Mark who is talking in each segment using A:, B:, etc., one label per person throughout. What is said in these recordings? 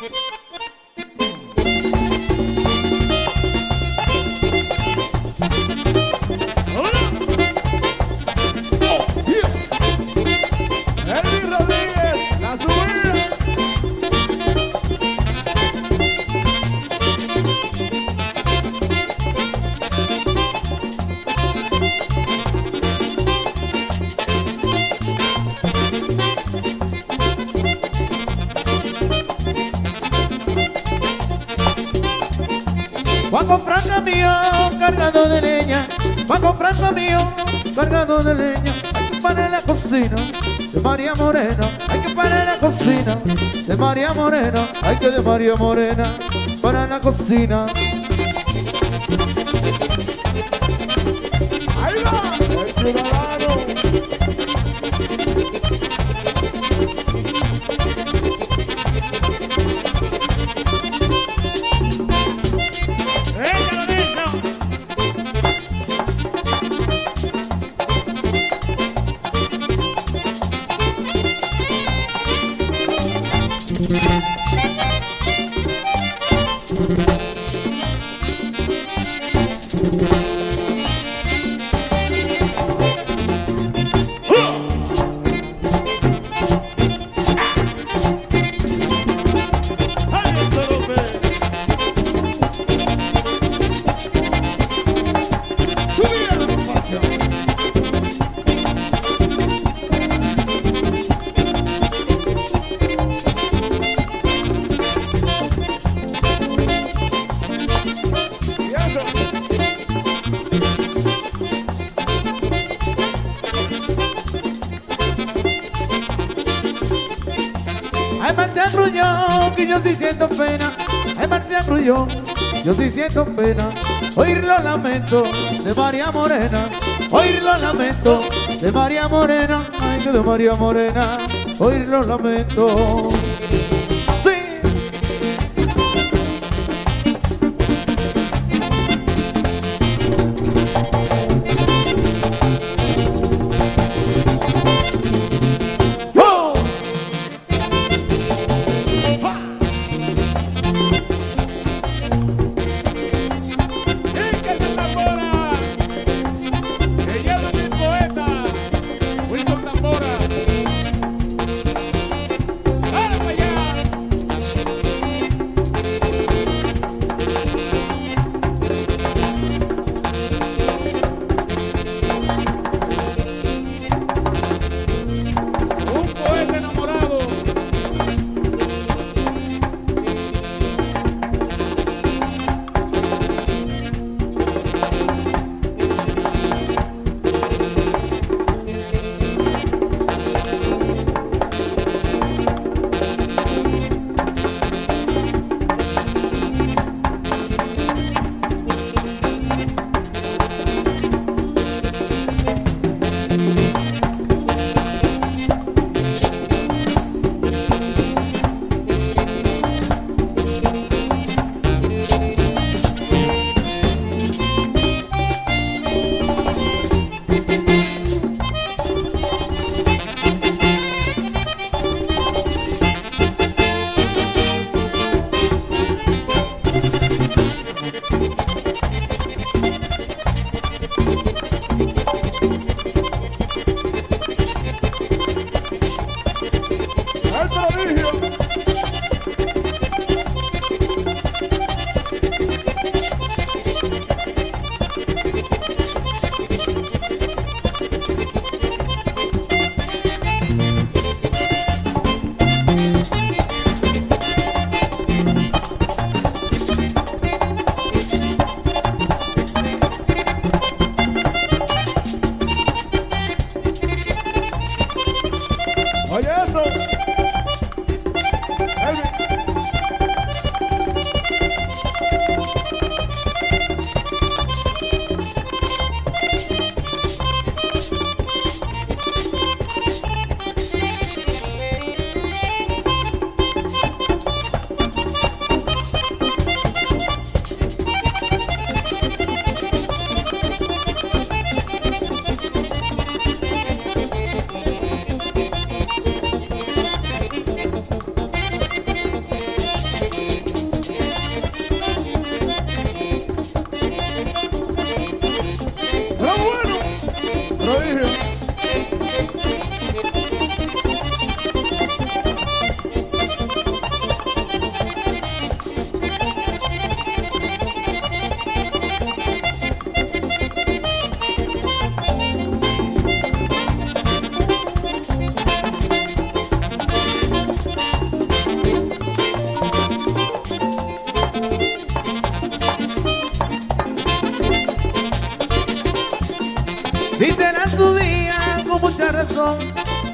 A: Hit
B: Va a comprar camión cargado de leña, va a comprar camión cargado de leña. Hay que parar la cocina de María Morena, hay que parar la cocina de María Morena, hay que de María Morena para la cocina.
A: Ahí va, el ciudadano.
C: ¡Ay,
B: yo sí siento pena. Ay, Marcial Grullón, yo sí siento pena. Oír los lamentos de María Morena. Oír los lamentos de María Morena. Ay, que de María Morena. Oír los lamentos.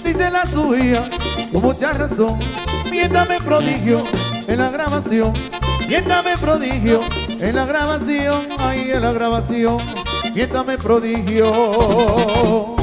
B: Dice la suya, con mucha razón. Miéntame prodigio en la grabación, miéntame prodigio en la grabación, ahí en la grabación, miéntame prodigio.